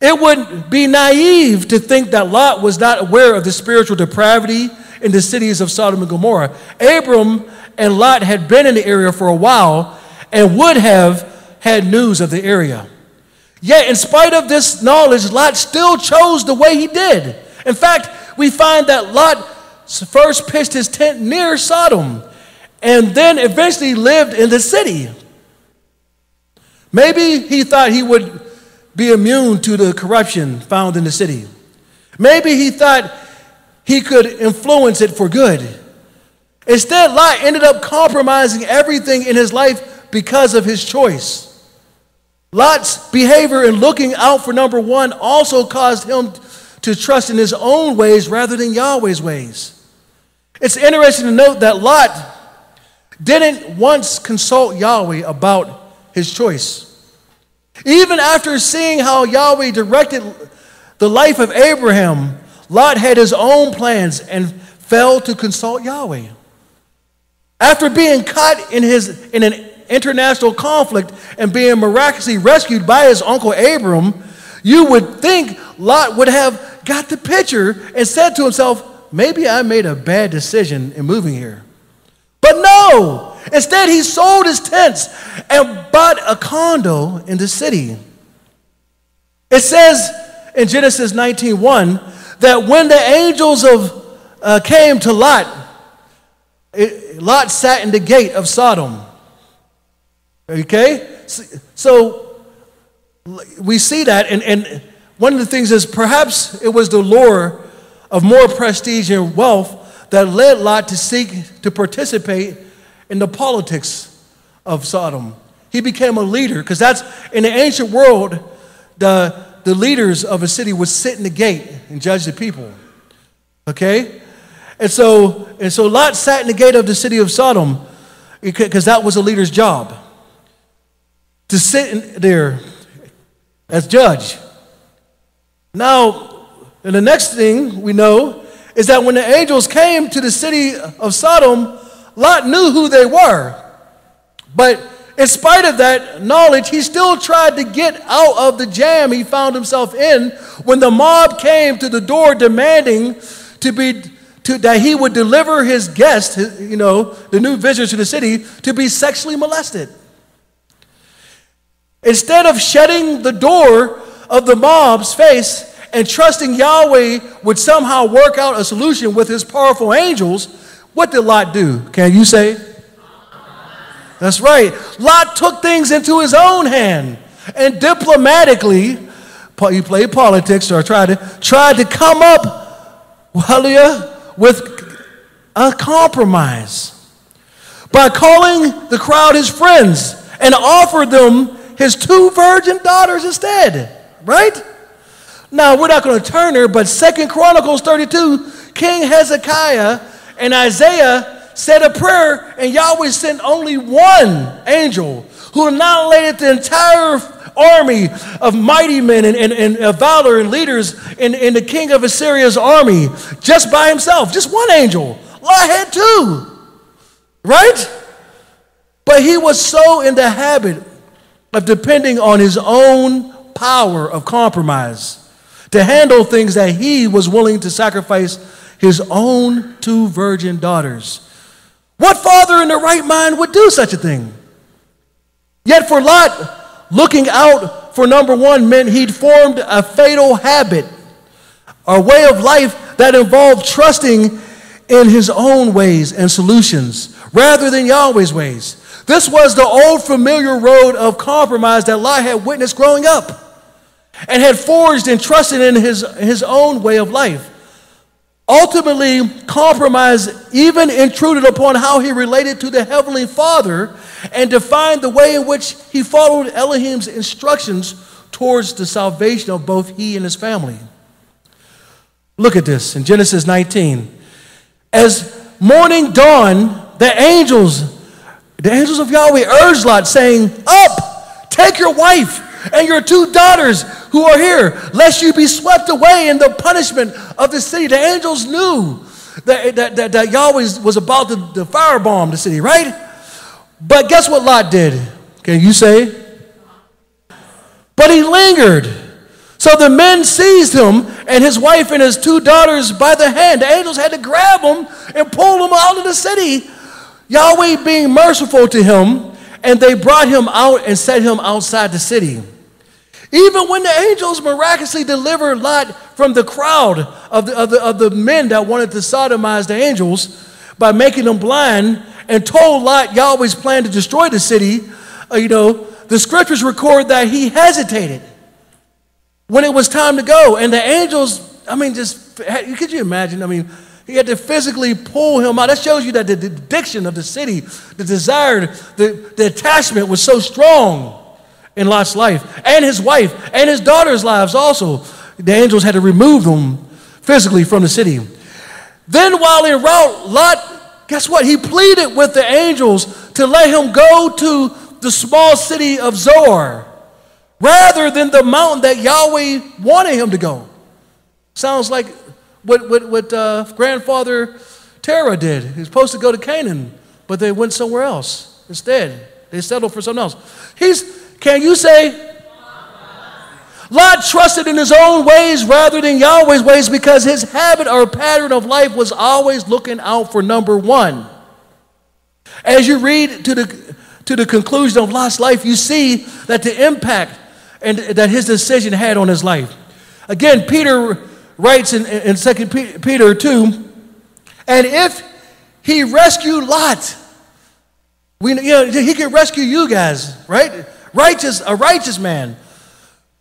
It would be naive to think that Lot was not aware of the spiritual depravity in the cities of Sodom and Gomorrah. Abram and Lot had been in the area for a while and would have had news of the area. Yet, in spite of this knowledge, Lot still chose the way he did. In fact, we find that Lot first pitched his tent near Sodom and then eventually lived in the city. Maybe he thought he would be immune to the corruption found in the city. Maybe he thought he could influence it for good. Instead, Lot ended up compromising everything in his life because of his choice. Lot's behavior in looking out for number one also caused him to trust in his own ways rather than Yahweh's ways. It's interesting to note that Lot didn't once consult Yahweh about his choice. Even after seeing how Yahweh directed the life of Abraham, Lot had his own plans and failed to consult Yahweh. After being caught in, his, in an international conflict and being miraculously rescued by his uncle Abram, you would think Lot would have got the picture and said to himself, Maybe I made a bad decision in moving here. But no, instead, he sold his tents and bought a condo in the city. It says in Genesis 19:1 that when the angels of uh, came to Lot, it, Lot sat in the gate of Sodom. Okay? So we see that, and, and one of the things is perhaps it was the lure of more prestige and wealth that led Lot to seek to participate in the politics of Sodom. He became a leader because that's in the ancient world, the, the leaders of a city would sit in the gate and judge the people. Okay? And so, and so Lot sat in the gate of the city of Sodom because that was a leader's job to sit there as judge. Now, and the next thing we know is that when the angels came to the city of Sodom, Lot knew who they were. But in spite of that knowledge, he still tried to get out of the jam he found himself in when the mob came to the door demanding to be to, that he would deliver his guests, you know, the new visitors to the city, to be sexually molested. Instead of shutting the door of the mob's face and trusting Yahweh would somehow work out a solution with his powerful angels, what did Lot do? Can you say? That's right. Lot took things into his own hand and diplomatically, he played politics or tried to, tried to come up, hallelujah, with a compromise by calling the crowd his friends and offered them his two virgin daughters instead, right? Now, we're not going to turn her, but Second Chronicles 32, King Hezekiah and Isaiah said a prayer, and Yahweh sent only one angel who annihilated the entire army of mighty men and, and, and of valor and leaders in, in the king of Assyria's army just by himself. Just one angel. Lot had two, right? But he was so in the habit of depending on his own power of compromise to handle things that he was willing to sacrifice his own two virgin daughters. What father in the right mind would do such a thing? Yet for Lot, looking out for number one meant he'd formed a fatal habit, a way of life that involved trusting in his own ways and solutions rather than Yahweh's ways. This was the old familiar road of compromise that Lot had witnessed growing up and had forged and trusted in his, his own way of life. Ultimately, compromise even intruded upon how he related to the Heavenly Father and defined the way in which he followed Elohim's instructions towards the salvation of both he and his family. Look at this in Genesis 19. As morning dawned, the angels the angels of Yahweh urged Lot, saying, Up, take your wife and your two daughters who are here, lest you be swept away in the punishment of the city. The angels knew that, that, that, that Yahweh was about to, to firebomb the city, right? But guess what Lot did? Can you say? But he lingered. So the men seized him and his wife and his two daughters by the hand. The angels had to grab them and pull them out of the city Yahweh being merciful to him, and they brought him out and set him outside the city. Even when the angels miraculously delivered Lot from the crowd of the, of the, of the men that wanted to sodomize the angels by making them blind and told Lot Yahweh's plan to destroy the city, uh, you know, the scriptures record that he hesitated when it was time to go. And the angels, I mean, just, could you imagine? I mean, he had to physically pull him out. That shows you that the addiction of the city, the desire, the, the attachment was so strong in Lot's life, and his wife, and his daughter's lives also. The angels had to remove them physically from the city. Then, while en route, Lot, guess what? He pleaded with the angels to let him go to the small city of Zoar rather than the mountain that Yahweh wanted him to go. Sounds like what, what, what uh, grandfather Terah did. He was supposed to go to Canaan, but they went somewhere else instead. They settled for something else. He's, can you say, Lot trusted in his own ways rather than Yahweh's ways because his habit or pattern of life was always looking out for number one. As you read to the, to the conclusion of Lot's life, you see that the impact and that his decision had on his life. Again, Peter writes in, in 2 Peter 2 and if he rescued Lot, we, you know, he could rescue you guys, right? Righteous, a righteous man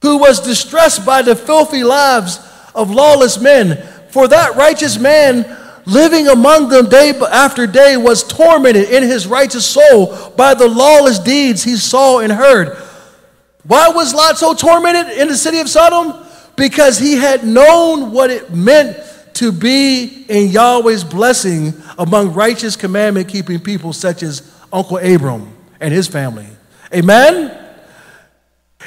who was distressed by the filthy lives of lawless men. For that righteous man living among them day after day was tormented in his righteous soul by the lawless deeds he saw and heard. Why was Lot so tormented in the city of Sodom? Because he had known what it meant to be in Yahweh's blessing among righteous commandment keeping people such as Uncle Abram and his family. Amen?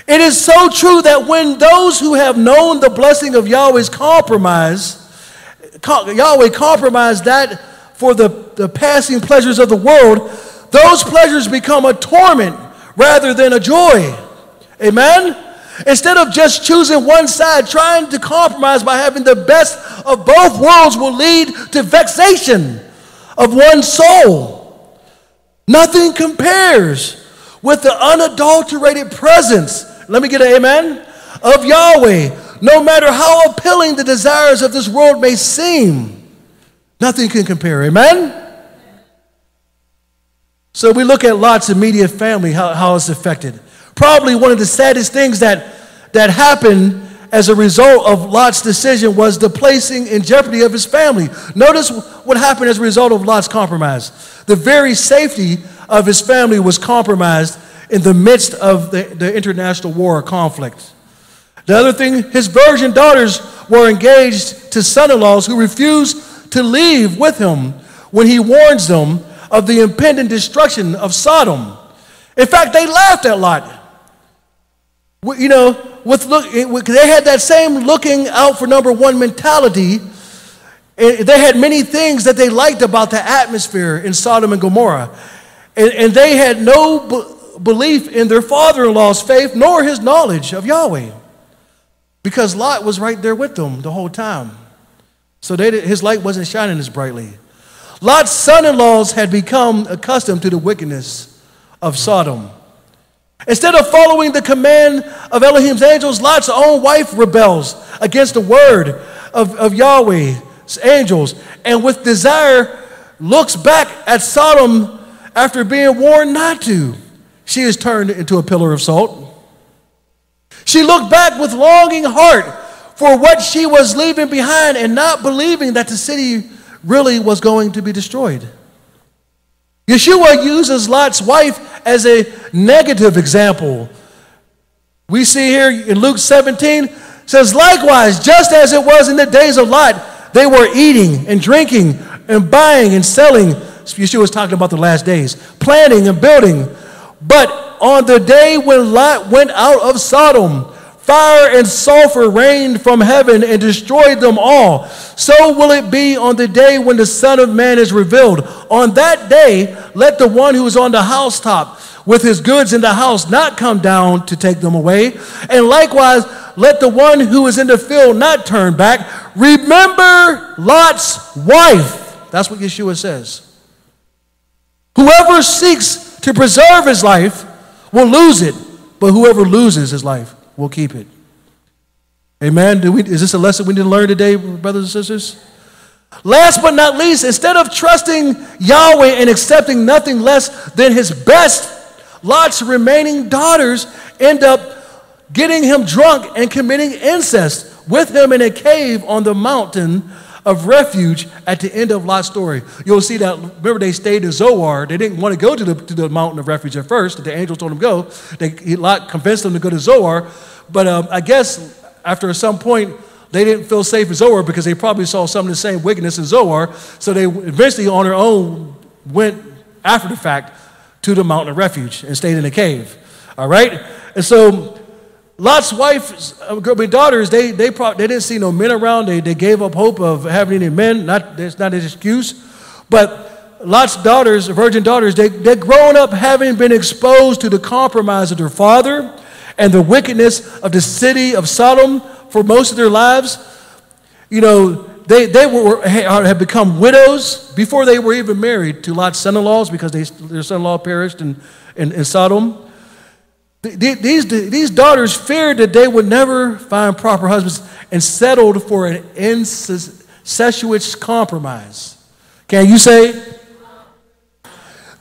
It is so true that when those who have known the blessing of Yahweh's compromise, Yahweh compromised that for the, the passing pleasures of the world, those pleasures become a torment rather than a joy. Amen? Instead of just choosing one side, trying to compromise by having the best of both worlds will lead to vexation of one's soul. Nothing compares with the unadulterated presence let me get an amen. Of Yahweh, no matter how appealing the desires of this world may seem, nothing can compare. Amen? So we look at Lot's immediate family, how, how it's affected. Probably one of the saddest things that, that happened as a result of Lot's decision was the placing in jeopardy of his family. Notice what happened as a result of Lot's compromise. The very safety of his family was compromised in the midst of the, the international war or conflict. The other thing, his virgin daughters were engaged to son in laws who refused to leave with him when he warns them of the impending destruction of Sodom. In fact, they laughed at Lot. You know, with look, they had that same looking out for number one mentality. They had many things that they liked about the atmosphere in Sodom and Gomorrah. And, and they had no belief in their father in law's faith nor his knowledge of Yahweh. Because Lot was right there with them the whole time. So they, his light wasn't shining as brightly. Lot's son in laws had become accustomed to the wickedness of Sodom. Instead of following the command of Elohim's angels, Lot's own wife rebels against the word of, of Yahweh's angels and with desire looks back at Sodom after being warned not to she is turned into a pillar of salt. She looked back with longing heart for what she was leaving behind and not believing that the city really was going to be destroyed. Yeshua uses Lot's wife as a negative example. We see here in Luke 17 says likewise just as it was in the days of Lot they were eating and drinking and buying and selling Yeshua was talking about the last days planning and building but on the day when Lot went out of Sodom, fire and sulfur rained from heaven and destroyed them all. So will it be on the day when the Son of Man is revealed. On that day, let the one who is on the housetop with his goods in the house not come down to take them away. And likewise, let the one who is in the field not turn back. Remember Lot's wife. That's what Yeshua says. Whoever seeks to preserve his life will lose it, but whoever loses his life will keep it. Amen. We, is this a lesson we need to learn today, brothers and sisters? Last but not least, instead of trusting Yahweh and accepting nothing less than his best, Lot's remaining daughters end up getting him drunk and committing incest with him in a cave on the mountain of refuge at the end of Lot's story. You'll see that, remember, they stayed in Zoar. They didn't want to go to the, to the mountain of refuge at first. The angels told them to go. They, Lot convinced them to go to Zoar. But um, I guess after some point, they didn't feel safe in Zoar because they probably saw some of the same wickedness in Zoar. So they eventually, on their own, went after the fact to the mountain of refuge and stayed in a cave. All right? And so Lot's wife, uh, daughters, they, they, they didn't see no men around. They, they gave up hope of having any men. Not, that's not an excuse. But Lot's daughters, virgin daughters, they, they're growing up having been exposed to the compromise of their father and the wickedness of the city of Sodom for most of their lives. You know, they, they were, had become widows before they were even married to Lot's son in laws because they, their son in law perished in, in, in Sodom. These, these daughters feared that they would never find proper husbands and settled for an incestuous compromise. Can you say?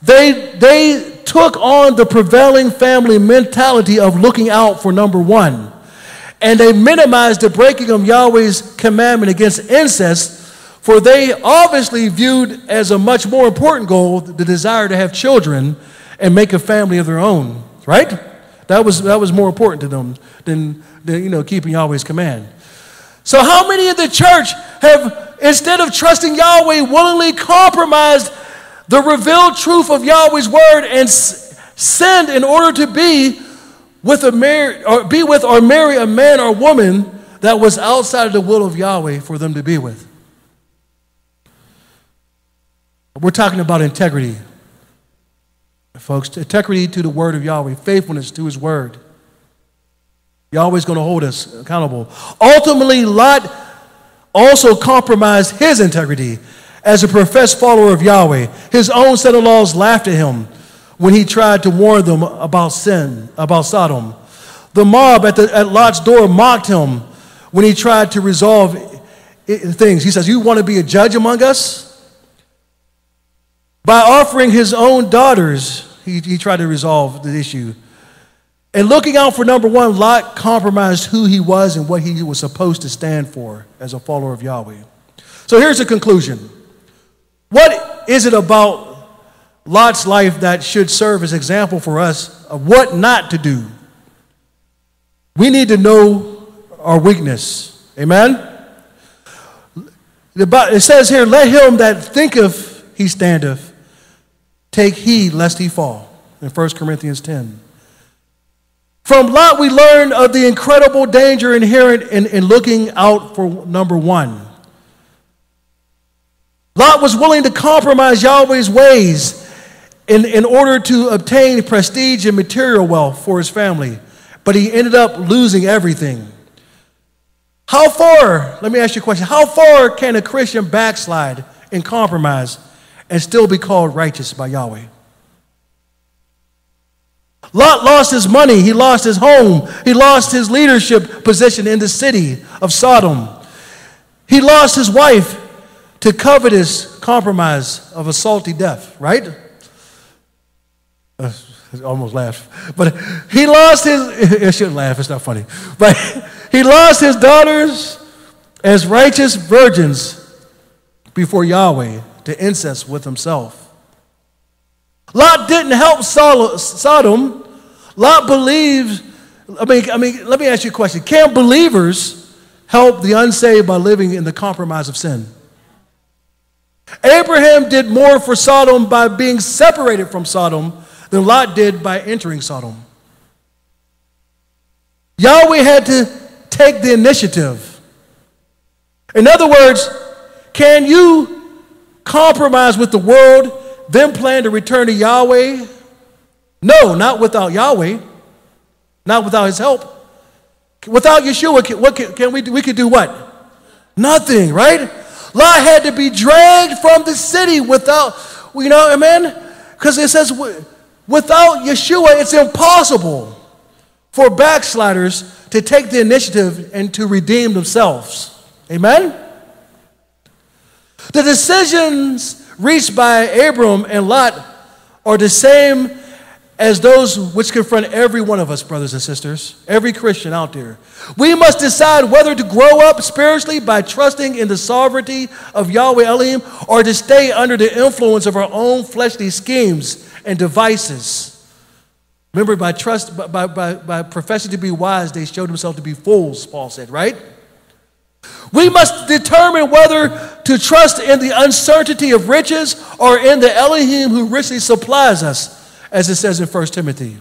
They, they took on the prevailing family mentality of looking out for number one. And they minimized the breaking of Yahweh's commandment against incest, for they obviously viewed as a much more important goal the desire to have children and make a family of their own, right? That was, that was more important to them than, than you know, keeping Yahweh's command. So, how many in the church have, instead of trusting Yahweh, willingly compromised the revealed truth of Yahweh's word and sinned in order to be with, a mar- or be with or marry a man or woman that was outside of the will of Yahweh for them to be with? We're talking about integrity folks. Integrity to the word of Yahweh, faithfulness to his word. Yahweh's going to hold us accountable. Ultimately, Lot also compromised his integrity as a professed follower of Yahweh. His own set of laws laughed at him when he tried to warn them about sin, about Sodom. The mob at, the, at Lot's door mocked him when he tried to resolve things. He says, You want to be a judge among us? By offering his own daughters he, he tried to resolve the issue. And looking out for number one, Lot compromised who he was and what he was supposed to stand for as a follower of Yahweh. So here's the conclusion What is it about Lot's life that should serve as example for us of what not to do? We need to know our weakness. Amen? It says here, let him that thinketh he standeth Take heed lest he fall, in 1 Corinthians 10. From Lot, we learn of the incredible danger inherent in, in looking out for number one. Lot was willing to compromise Yahweh's ways in, in order to obtain prestige and material wealth for his family, but he ended up losing everything. How far, let me ask you a question, how far can a Christian backslide and compromise and still be called righteous by Yahweh. Lot lost his money, he lost his home, he lost his leadership position in the city of Sodom. He lost his wife to covetous compromise of a salty death, right? Uh, almost laughed. But he lost his, [LAUGHS] I shouldn't laugh, it's not funny. But [LAUGHS] he lost his daughters as righteous virgins before Yahweh to incest with himself. Lot didn't help Sodom. Lot believed, I mean, I mean, let me ask you a question. Can believers help the unsaved by living in the compromise of sin? Abraham did more for Sodom by being separated from Sodom than Lot did by entering Sodom. Yahweh had to take the initiative. In other words, can you compromise with the world, then plan to return to Yahweh? No, not without Yahweh, not without his help. Without Yeshua, what can, can we do? We could do what? Nothing, right? Lot had to be dragged from the city without, you know, amen? Because it says, without Yeshua, it's impossible for backsliders to take the initiative and to redeem themselves. Amen? The decisions reached by Abram and Lot are the same as those which confront every one of us, brothers and sisters, every Christian out there. We must decide whether to grow up spiritually by trusting in the sovereignty of Yahweh Elohim or to stay under the influence of our own fleshly schemes and devices. Remember, by trust, by, by, by professing to be wise, they showed themselves to be fools, Paul said, right? We must determine whether to trust in the uncertainty of riches or in the Elohim who richly supplies us as it says in 1 Timothy.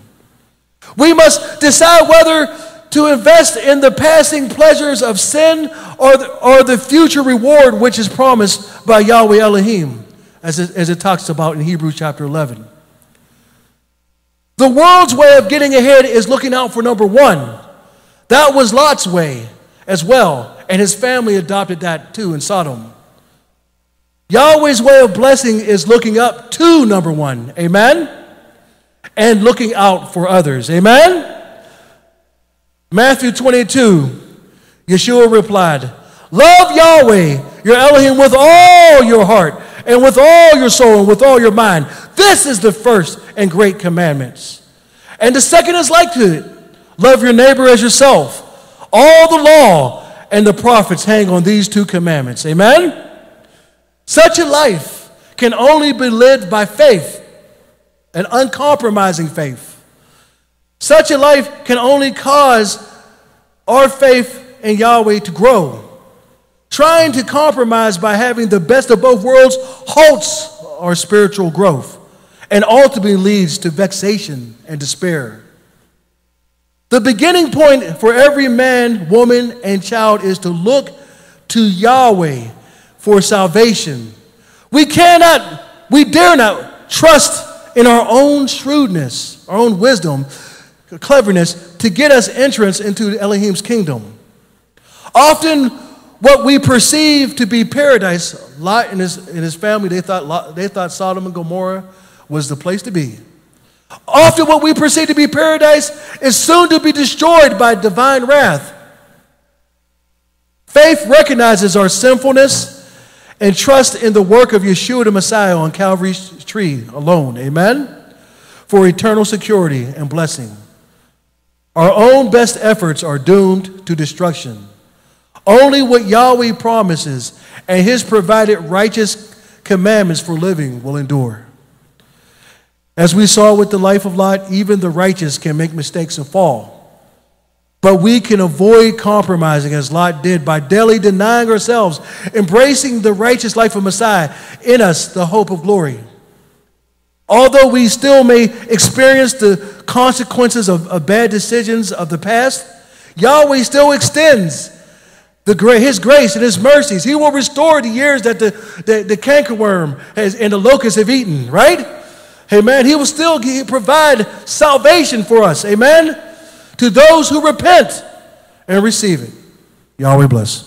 We must decide whether to invest in the passing pleasures of sin or the, or the future reward which is promised by Yahweh Elohim, as it, as it talks about in Hebrews chapter 11. The world's way of getting ahead is looking out for number one. That was Lot's way as well, and his family adopted that too in Sodom. Yahweh's way of blessing is looking up to number one. Amen? and looking out for others. Amen? Matthew 22, Yahshua replied, Love Yahweh, your Elohim, with all your heart and with all your soul and with all your mind. This is the first and great commandments. And the second is like to it love your neighbor as yourself. All the law and the prophets hang on these two commandments. Amen? Such a life can only be lived by faith an uncompromising faith. Such a life can only cause our faith in Yahweh to grow. Trying to compromise by having the best of both worlds halts our spiritual growth and ultimately leads to vexation and despair. The beginning point for every man, woman, and child is to look to Yahweh for salvation. We cannot, we dare not trust in our own shrewdness, our own wisdom, cleverness to get us entrance into Elohim's kingdom. Often, what we perceive to be paradise, Lot and his, and his family, they thought, they thought Sodom and Gomorrah was the place to be. Often, what we perceive to be paradise is soon to be destroyed by divine wrath. Faith recognizes our sinfulness and trust in the work of Yahshua the Messiah on Calvary's tree alone. Amen? For eternal security and blessing. Our own best efforts are doomed to destruction. Only what Yahweh promises and his provided righteous commandments for living will endure. As we saw with the life of Lot, even the righteous can make mistakes and fall. But we can avoid compromising as Lot did by daily denying ourselves, embracing the righteous life of Messiah in us, the hope of glory. Although we still may experience the consequences of, of bad decisions of the past, Yahweh still extends the, His grace and His mercies. He will restore the years that the, the, the cankerworm has, and the locusts have eaten, right? Amen. He will still provide salvation for us. Amen to those who repent and receive it. Yahweh bless.